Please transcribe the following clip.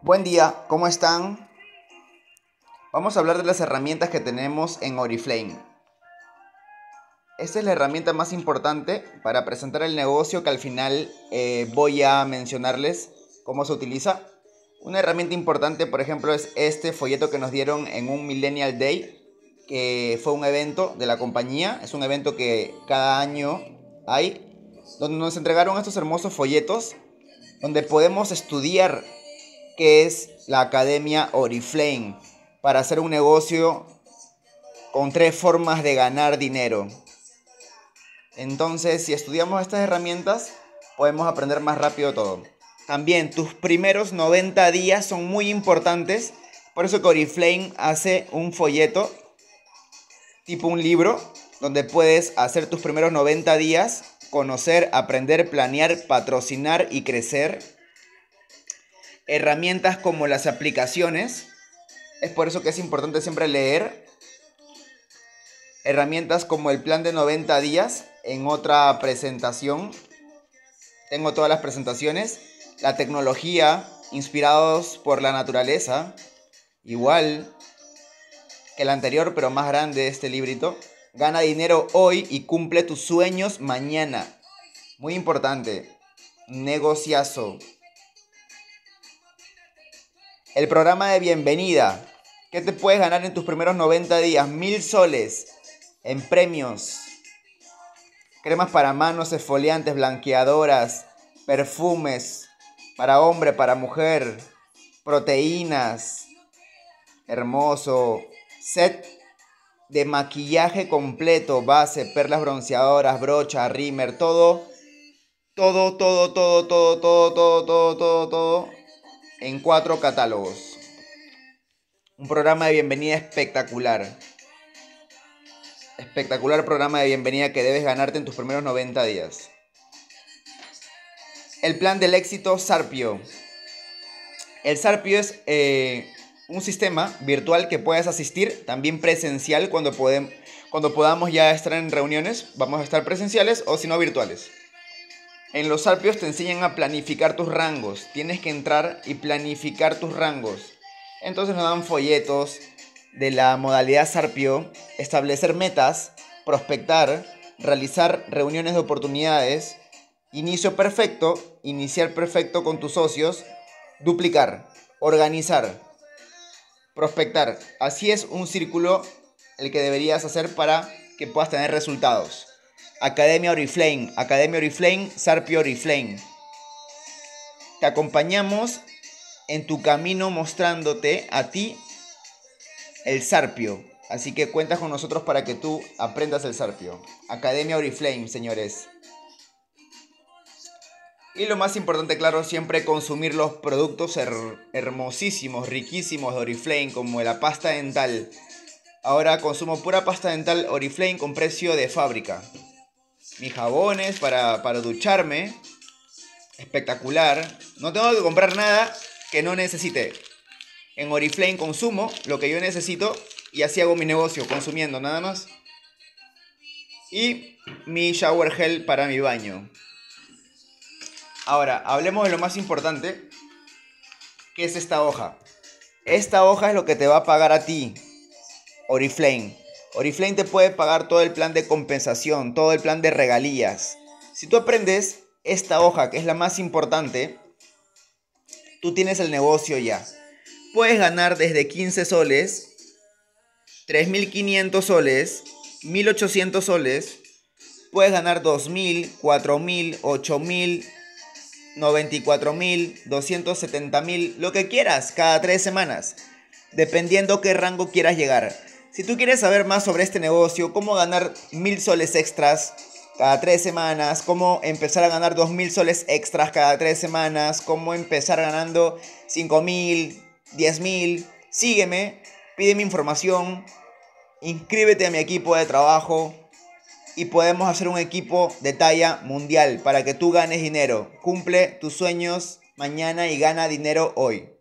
Buen día, ¿cómo están? Vamos a hablar de las herramientas que tenemos en Oriflame. Esta es la herramienta más importante para presentar el negocio que al final eh, voy a mencionarles cómo se utiliza. Una herramienta importante, por ejemplo, es este folleto que nos dieron en un Millennial Day, que fue un evento de la compañía. Es un evento que cada año hay, donde nos entregaron estos hermosos folletos, donde podemos estudiar qué es la Academia Oriflame para hacer un negocio con tres formas de ganar dinero. Entonces, si estudiamos estas herramientas, podemos aprender más rápido todo. También tus primeros 90 días son muy importantes. Por eso que Oriflame hace un folleto, tipo un libro, donde puedes hacer tus primeros 90 días, conocer, aprender, planear, patrocinar y crecer herramientas como las aplicaciones. Es por eso que es importante siempre leer. Herramientas como el plan de 90 días en otra presentación. Tengo todas las presentaciones. La tecnología, inspirados por la naturaleza. Igual que el anterior, pero más grande este librito. Gana dinero hoy y cumple tus sueños mañana. Muy importante. Negociazo. El programa de bienvenida. ¿Qué te puedes ganar en tus primeros 90 días? Mil soles en premios. Cremas para manos, esfoliantes, blanqueadoras, perfumes para hombre, para mujer, proteínas. Hermoso. Set de maquillaje completo, base, perlas bronceadoras, brocha, rímer, todo, todo, todo, todo, todo, todo, todo, todo, todo, todo en cuatro catálogos. Un programa de bienvenida espectacular. Espectacular programa de bienvenida que debes ganarte en tus primeros 90 días. El plan del éxito Sarpio. El Sarpio es eh, un sistema virtual que puedes asistir, también presencial cuando, cuando podamos ya estar en reuniones. Vamos a estar presenciales o si no virtuales. En los Sarpios te enseñan a planificar tus rangos. Tienes que entrar y planificar tus rangos. Entonces nos dan folletos de la modalidad Sarpio, establecer metas, prospectar, realizar reuniones de oportunidades, inicio perfecto, iniciar perfecto con tus socios, duplicar, organizar, prospectar. Así es un círculo el que deberías hacer para que puedas tener resultados. Academia Oriflame, Academia Oriflame, Sarpio Oriflame. Te acompañamos en tu camino mostrándote a ti el Sarpio. Así que cuentas con nosotros para que tú aprendas el Sarpio. Academia Oriflame, señores. Y lo más importante, claro, siempre consumir los productos hermosísimos, riquísimos de Oriflame, como la pasta dental. Ahora consumo pura pasta dental Oriflame con precio de fábrica mis jabones para, ducharme. Espectacular. No tengo que comprar nada que no necesite. En Oriflame consumo lo que yo necesito y así hago mi negocio, consumiendo nada más. Y mi shower gel para mi baño. Ahora, hablemos de lo más importante, que es esta hoja. Esta hoja es lo que te va a pagar a ti, Oriflame. Oriflame te puede pagar todo el plan de compensación, todo el plan de regalías. Si tú aprendes esta hoja, que es la más importante, tú tienes el negocio ya. Puedes ganar desde 15 soles, 3.500 soles, 1.800 soles. Puedes ganar 2.000, 4.000, 8.000, 94.000, 270.000, lo que quieras, cada tres semanas, dependiendo qué rango quieras llegar. Si tú quieres saber más sobre este negocio, cómo ganar mil soles extras cada tres semanas, cómo empezar a ganar dos mil soles extras cada tres semanas, cómo empezar ganando cinco mil, diez mil, sígueme, pídeme información, inscríbete a mi equipo de trabajo y podemos hacer un equipo de talla mundial para que tú ganes dinero. Cumple tus sueños mañana y gana dinero hoy.